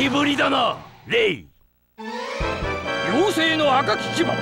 しぶりだなレイ。妖精の赤き牙。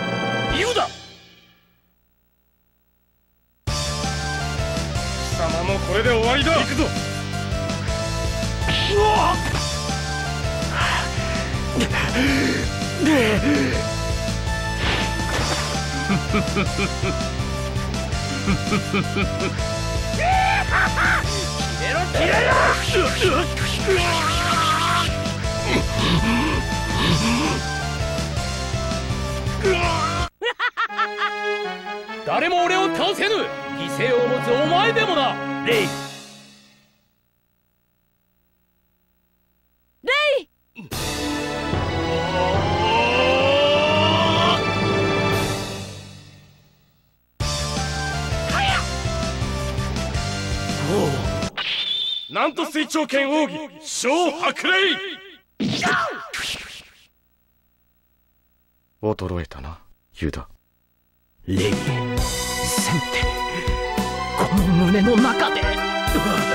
長剣奥義小白麗衰えたなユダ。儀先手この胸の中で。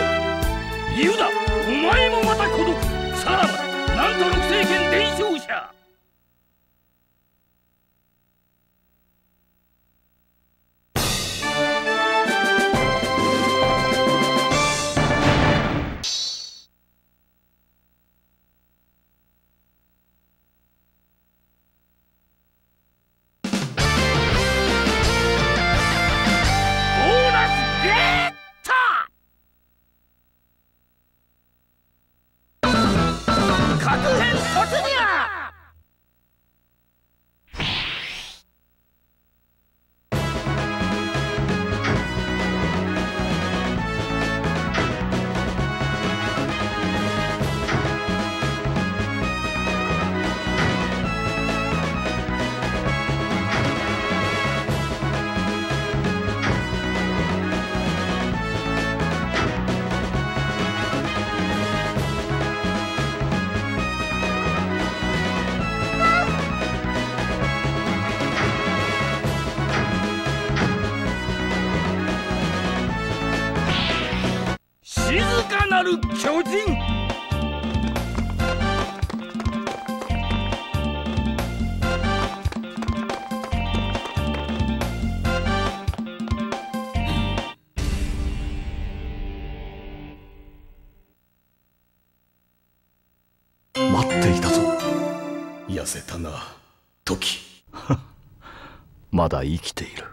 まだ生きている。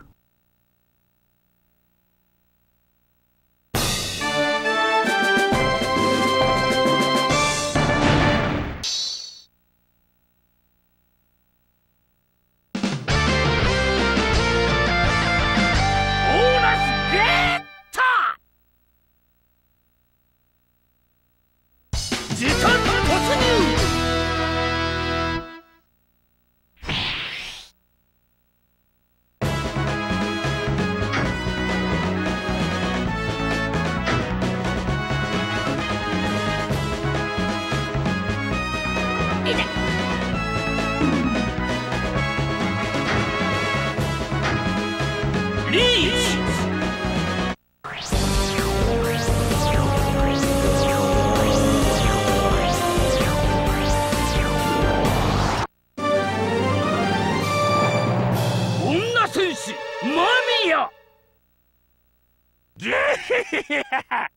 yeah.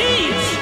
Peace!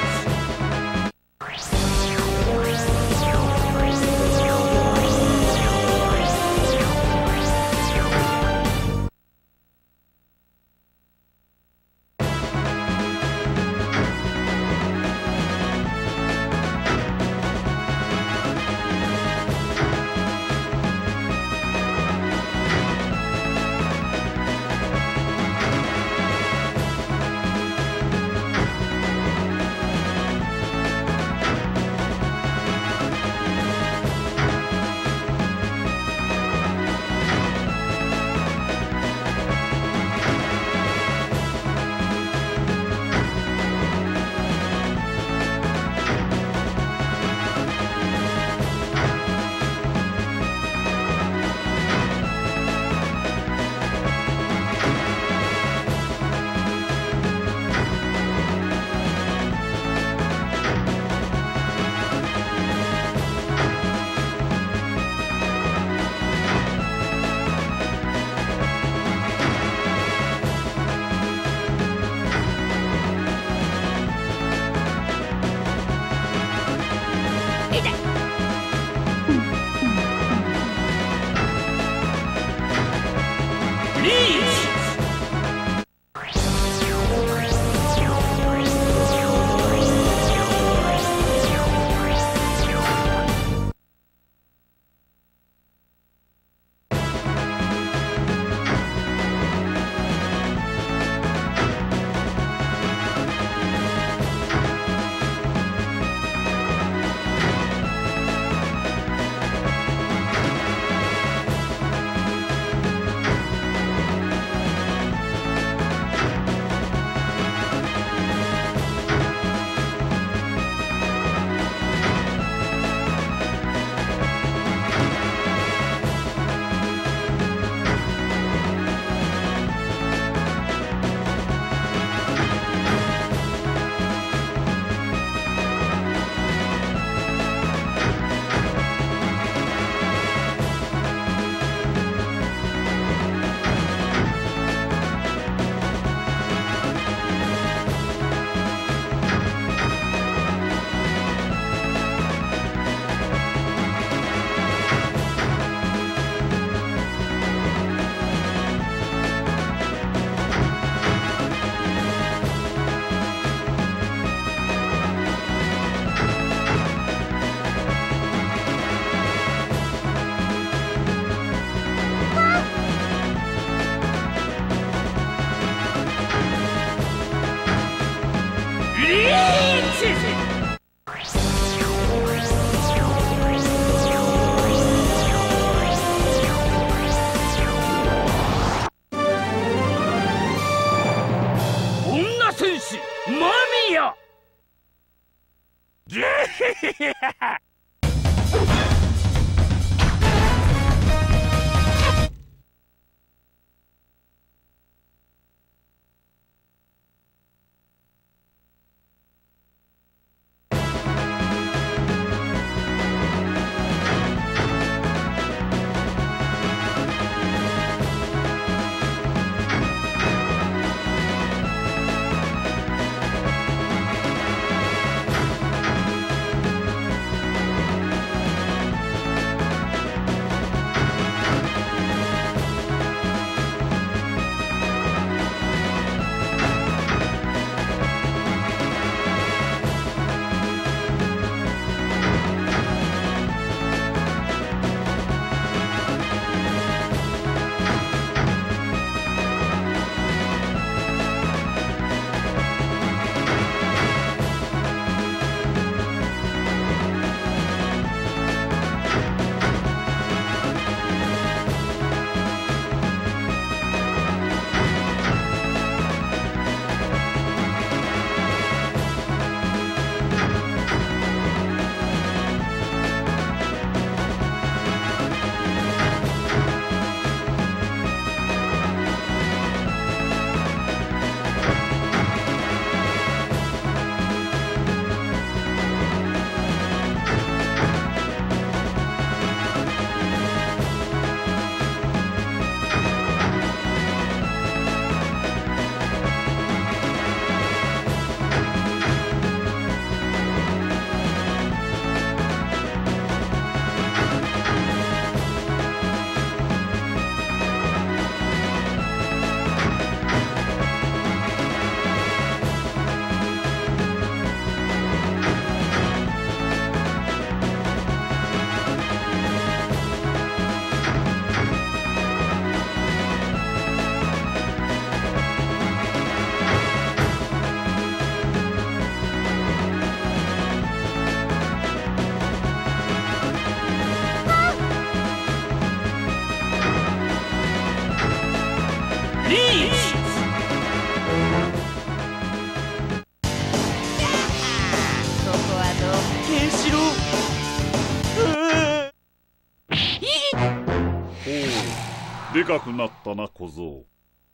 かくなったな小僧。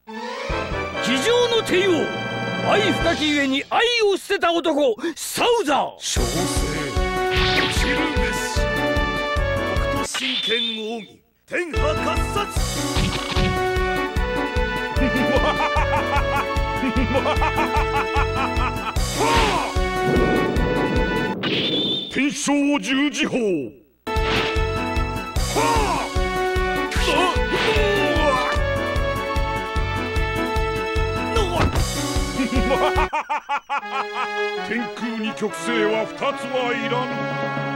の帝王愛深きゆえに愛を捨てた男サウザー。小生落ちるべし北斗神拳奥義天破喝殺。天正十字砲はあ天空に極星は2つはいらぬ。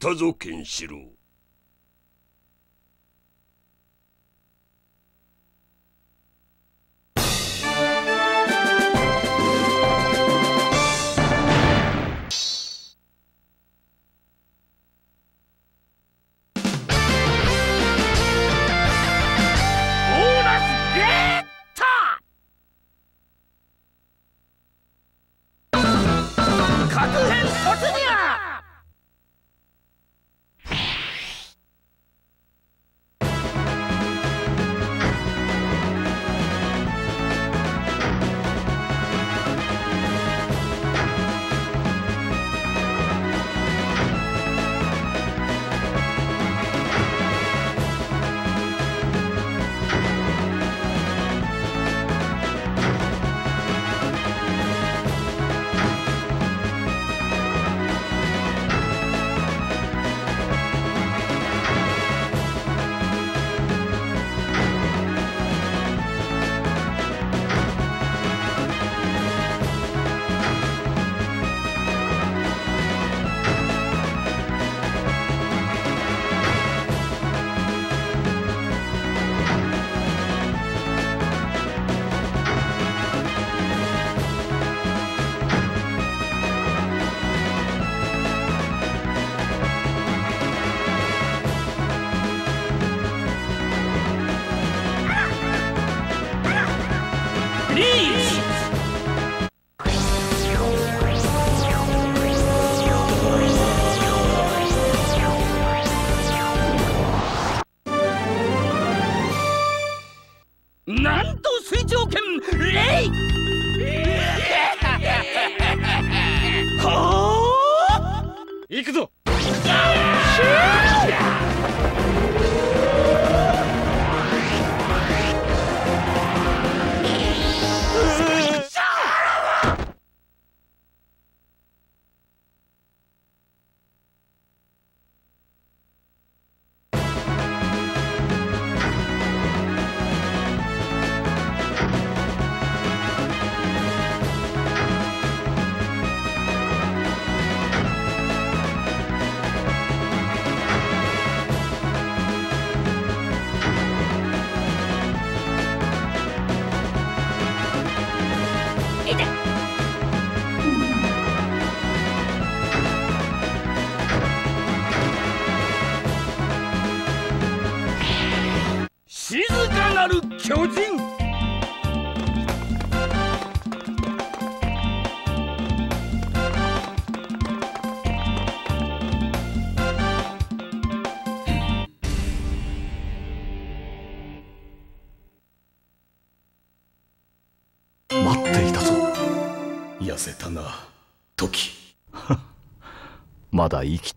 たぞケンシロウ。まだ生き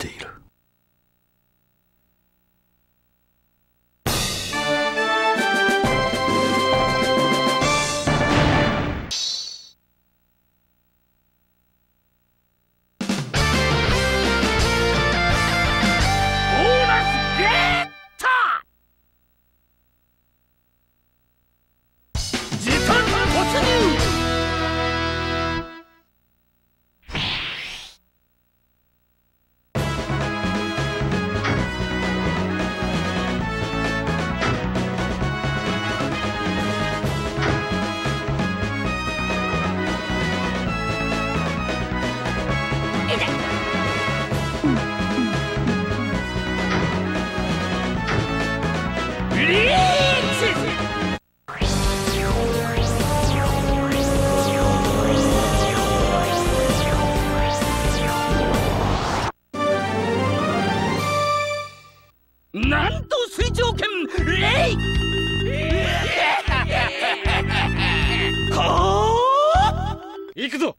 行くぞ。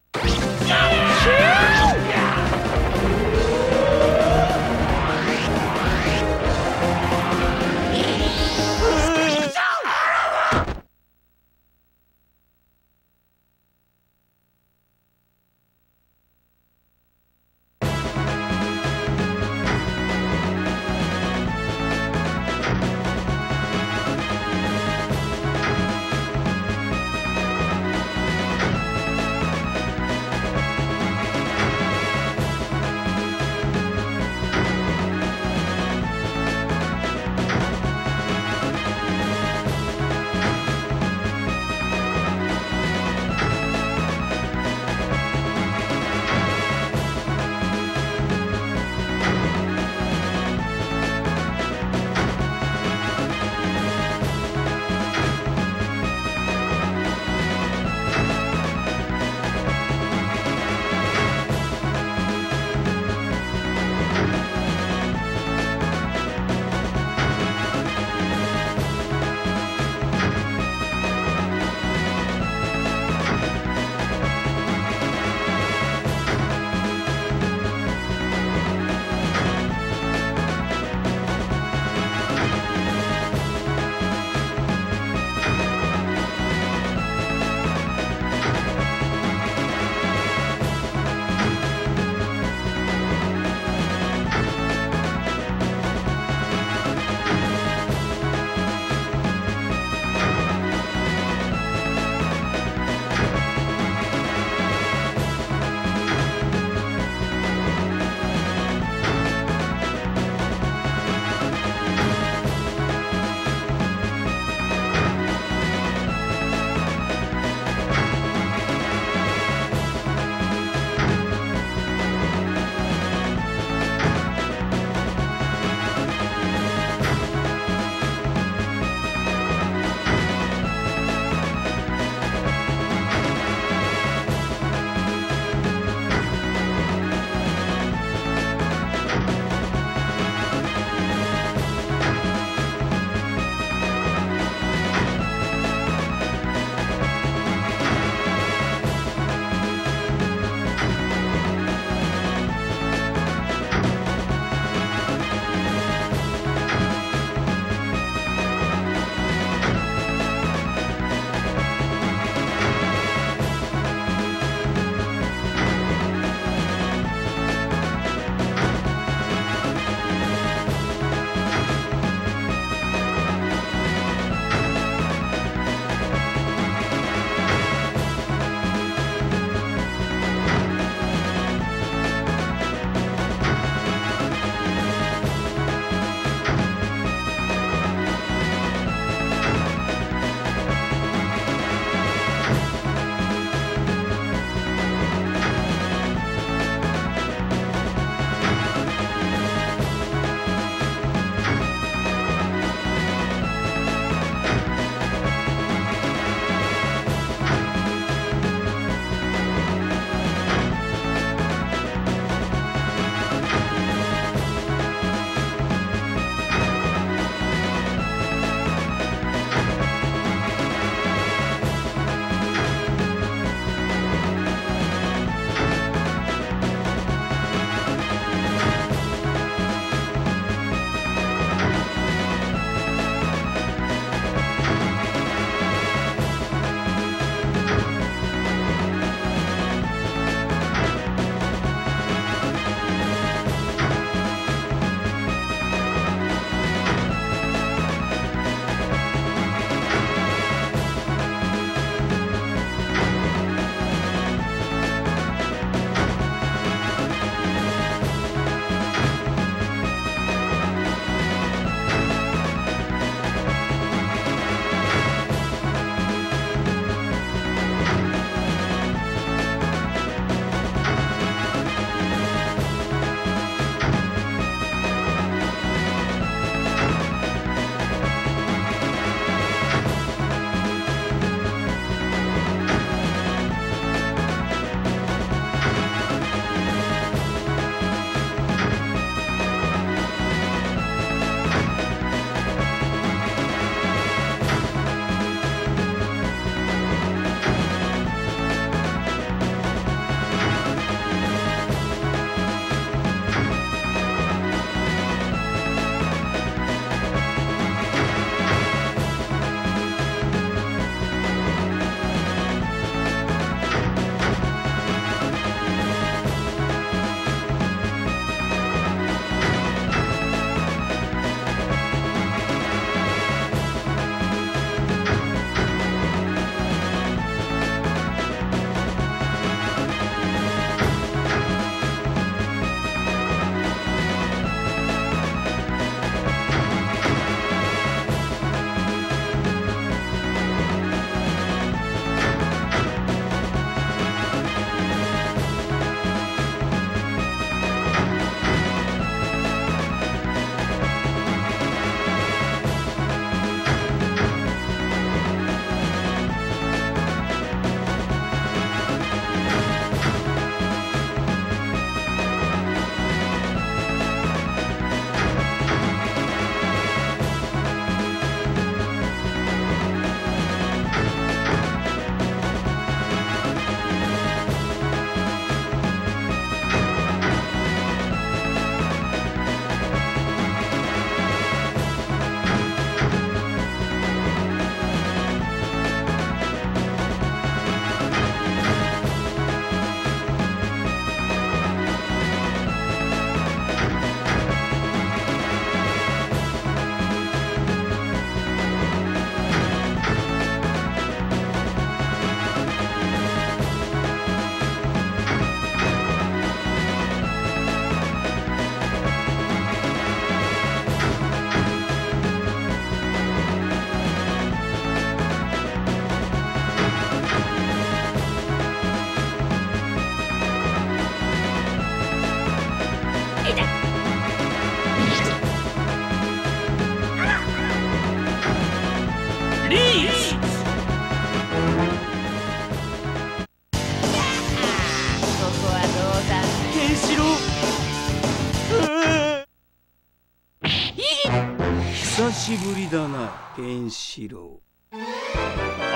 しぶりだなケンシロ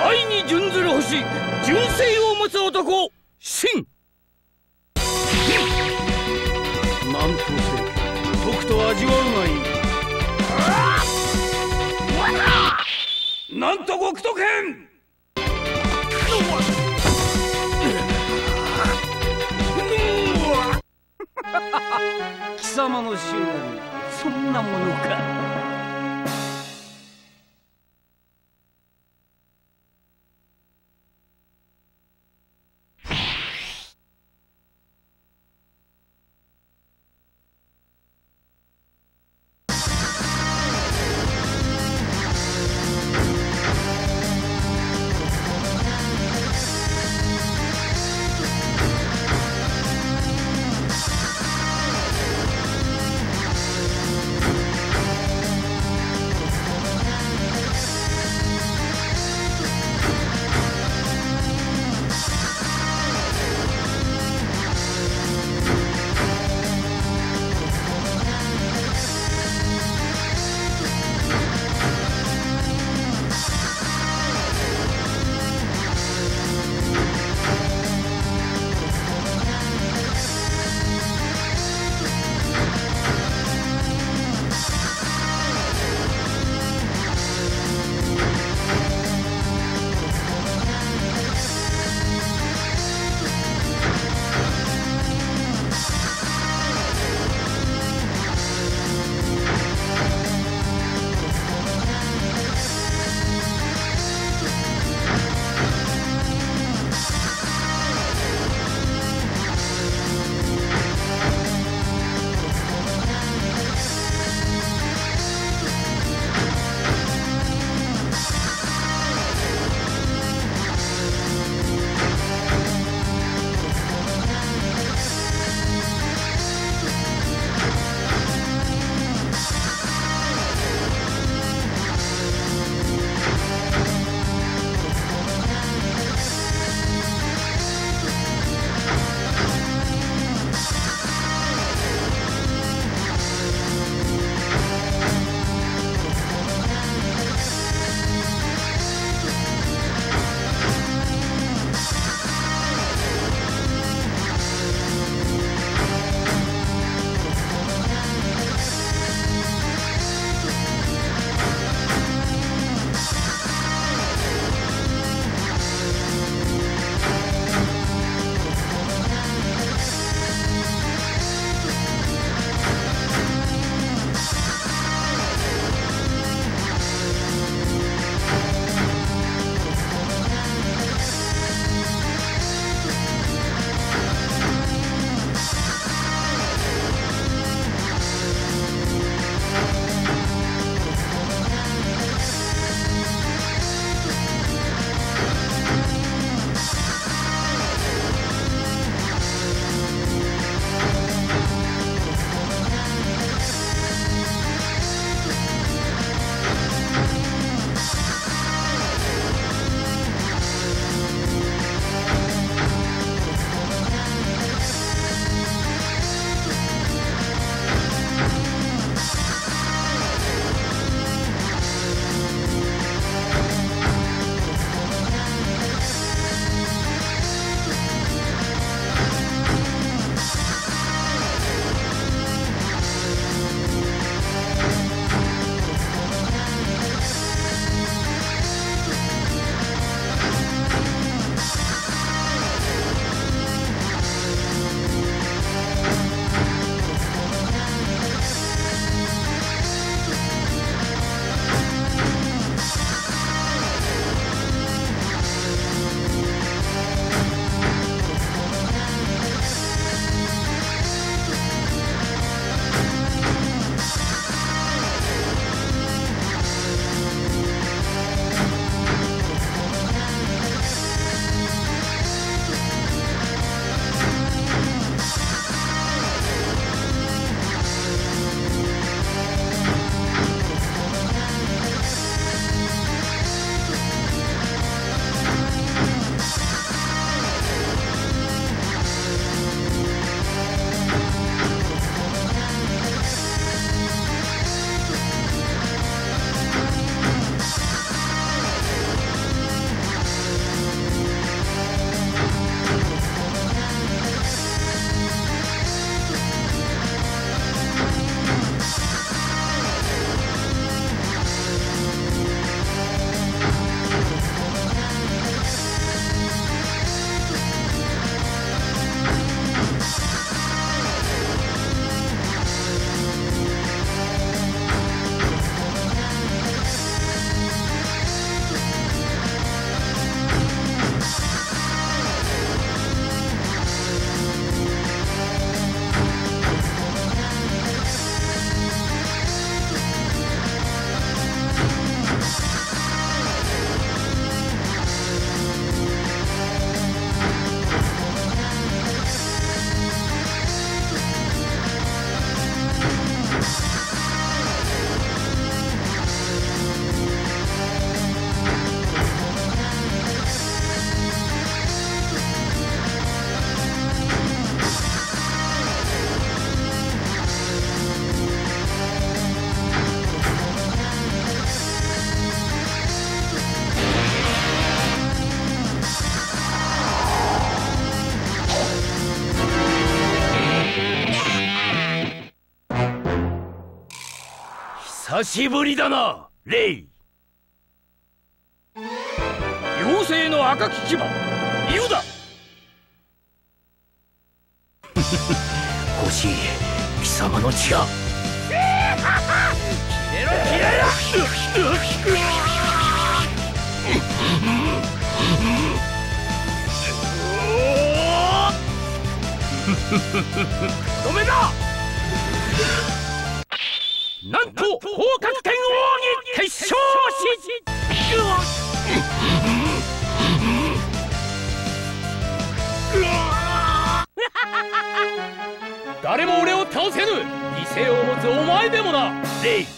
愛に準ずる星純正を持つ男久しぶりだなレイ。妖精の赤き牙。ユダ欲しい貴様の血が。ろろ止めだなんと広角天王に決勝し 誰も俺を倒せぬ威勢を持つお前でもなレイ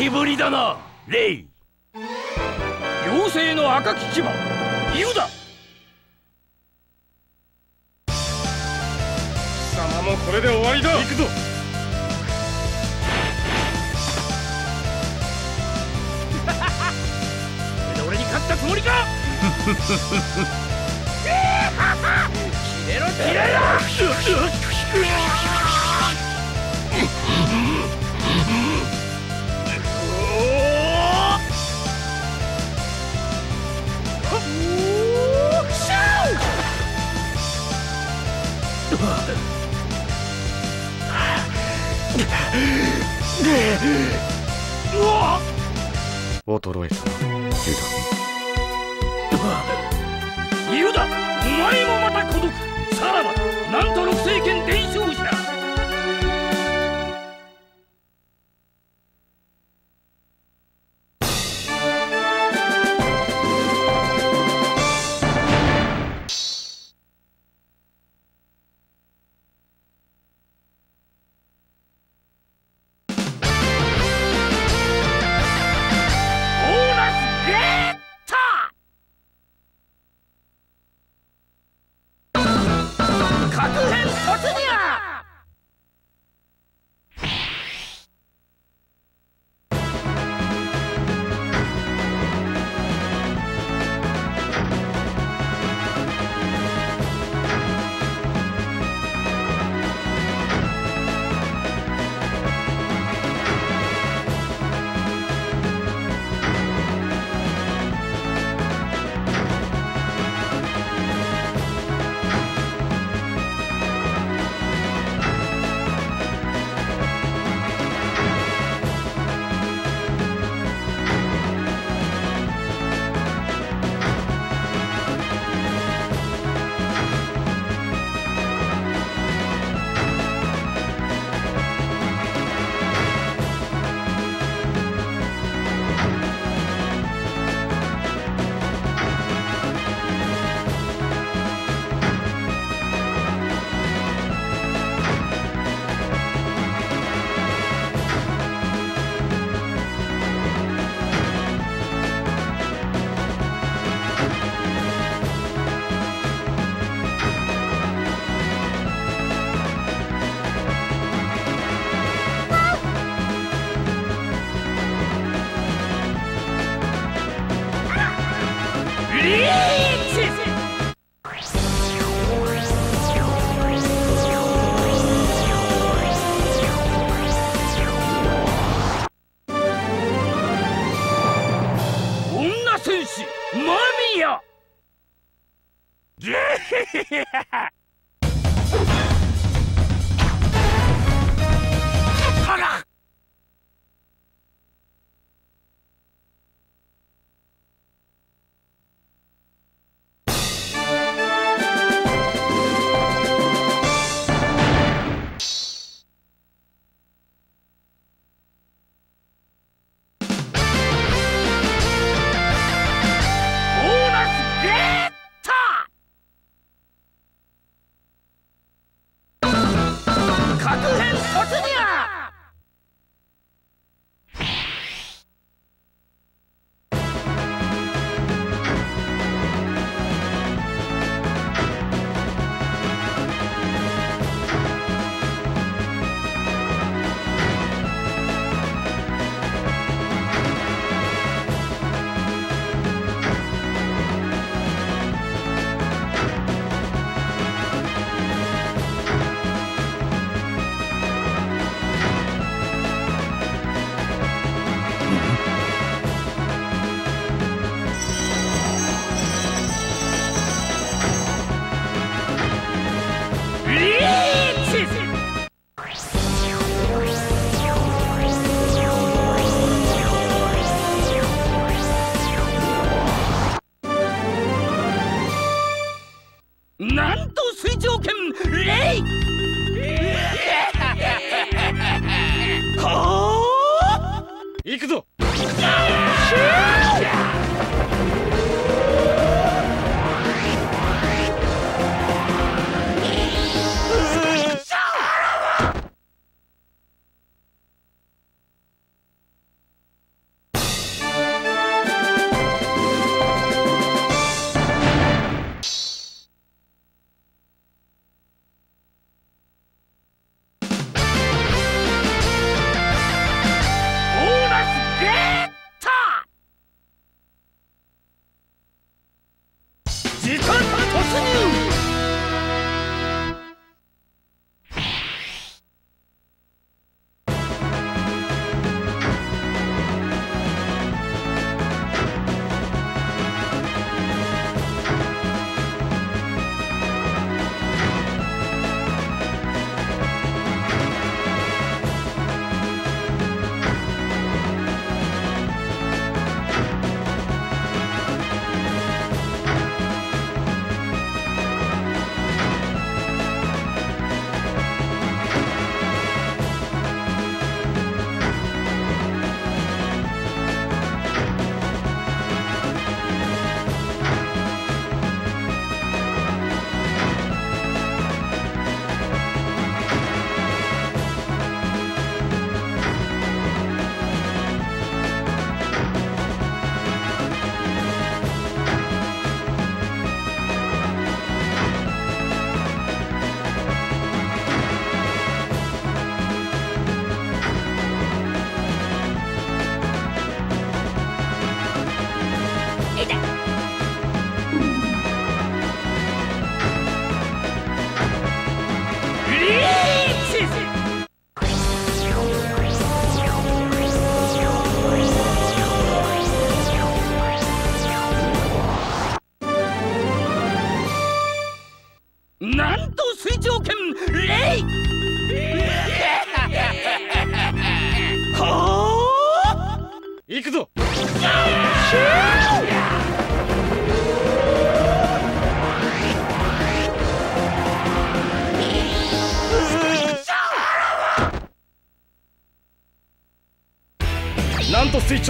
しぶりだなレイ。妖精の赤き牙ユダ。貴様もこれで終わりだ。行くぞ。これで俺に勝ったつもりか。切れろ切れろ衰えたな。ユダお前もまた孤独。さらばなんと六聖剣伝承者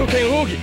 な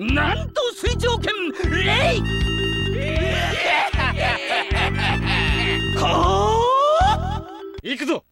なんと水上剣レイ 行くぞ!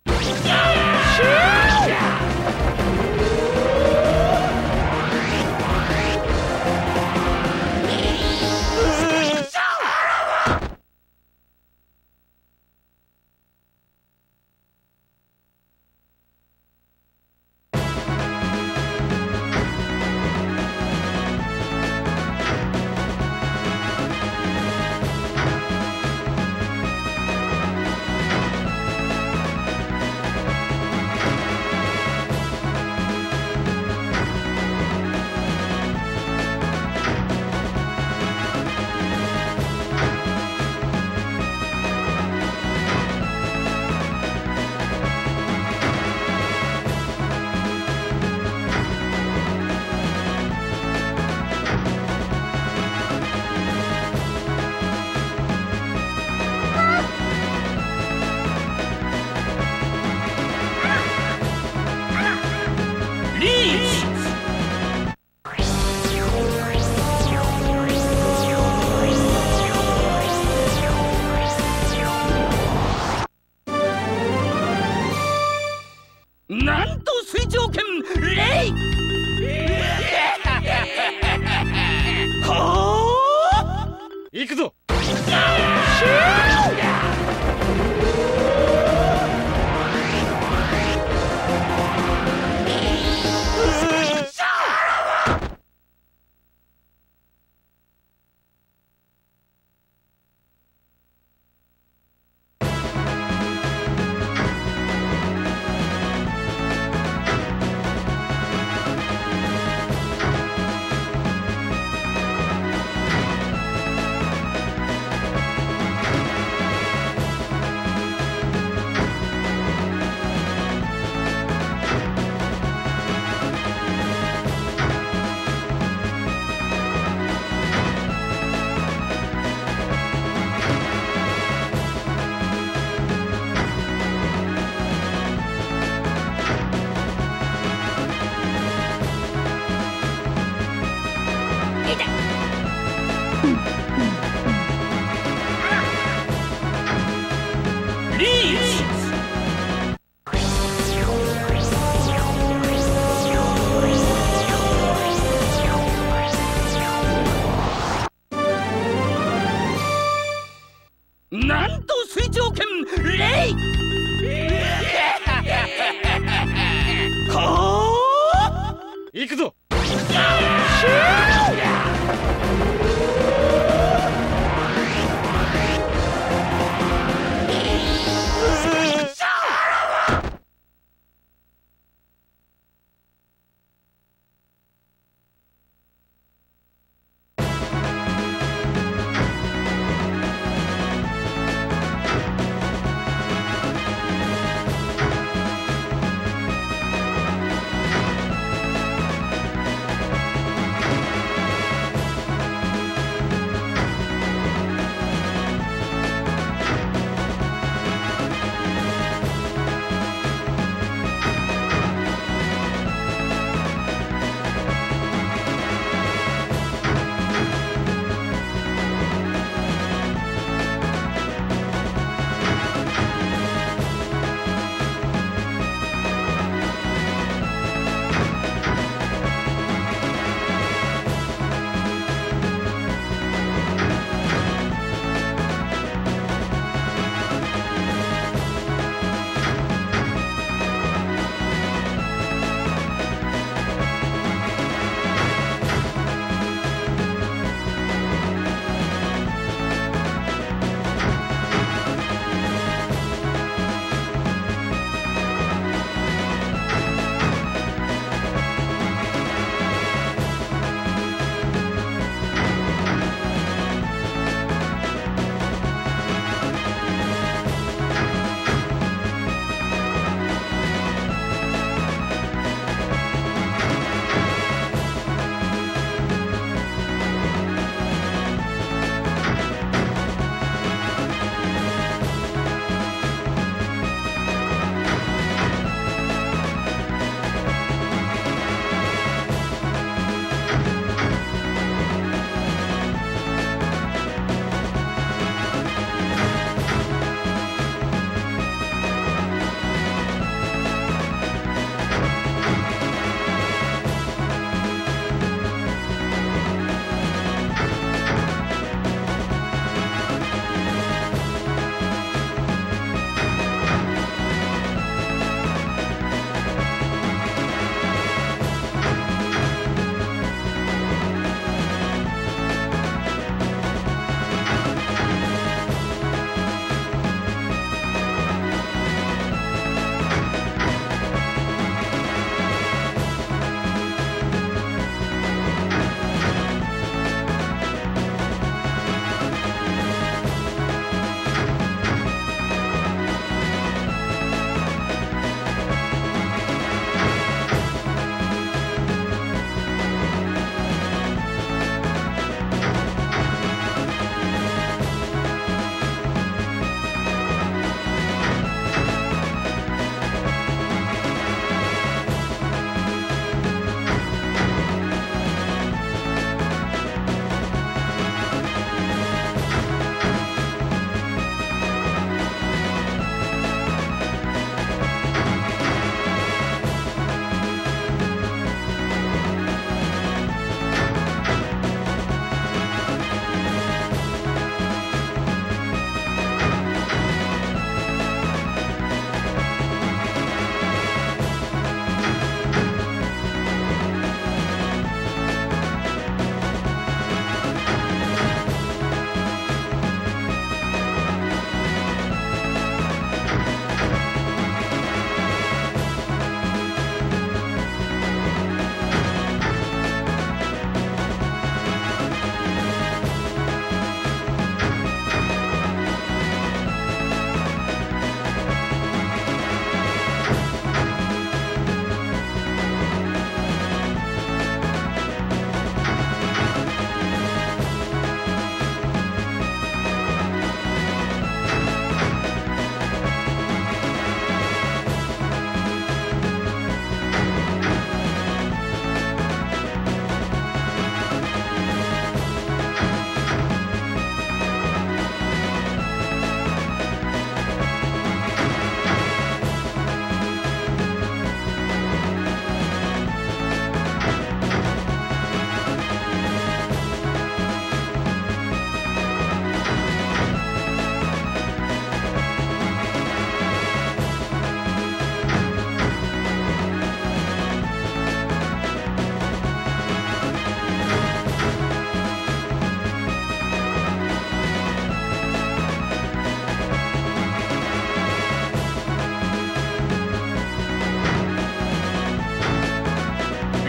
行くぞ。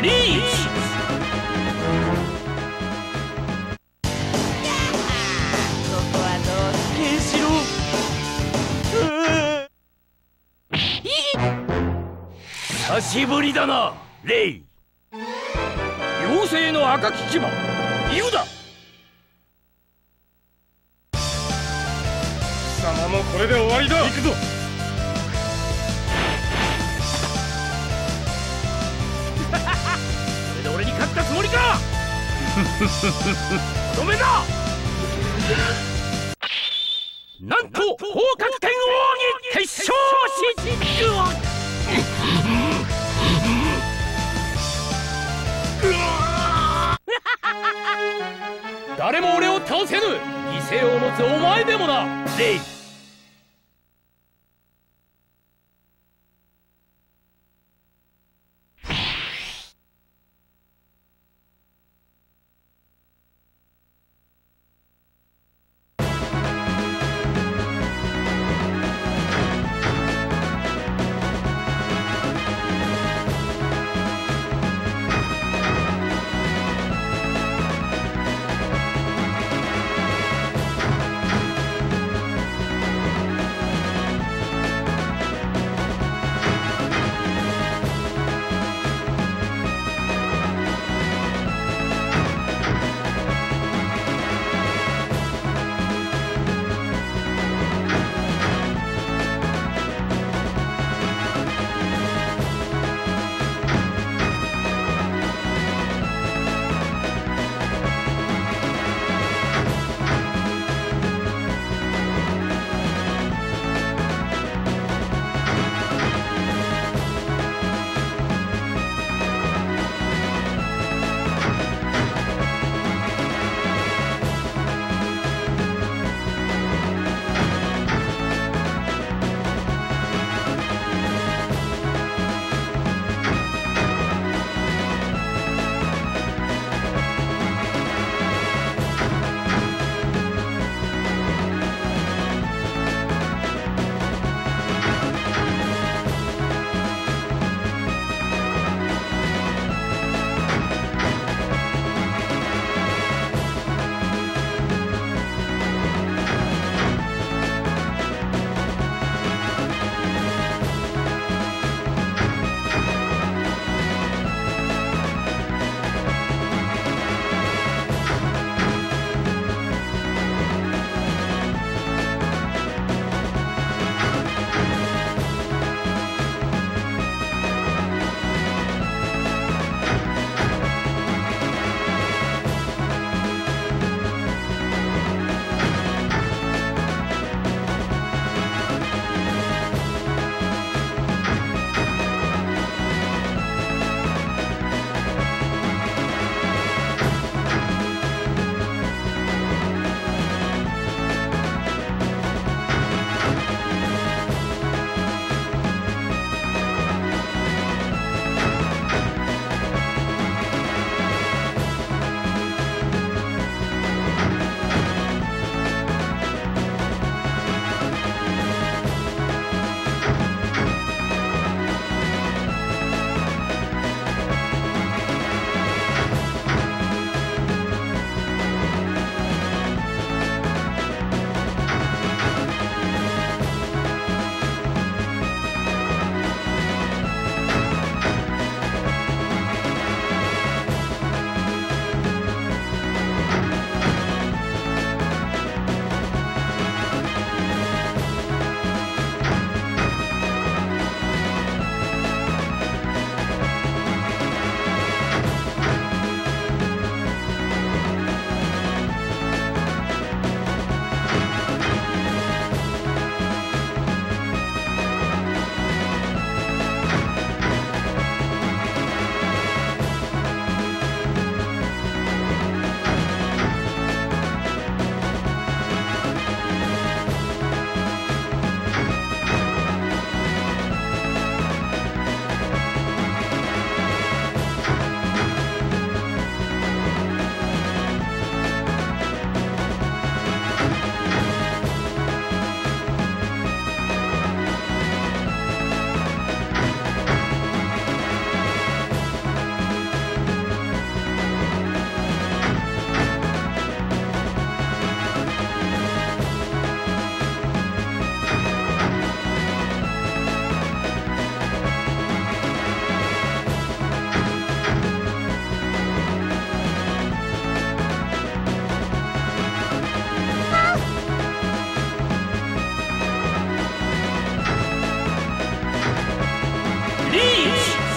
久しぶりだなレイ。妖精の赤き牙。ユダ。貴様もこれで終わりだ。行くぞとめだなんと広角天王に決勝しうわ誰も俺を倒せぬ。犠牲を持つお前でもな。レイ。Beach!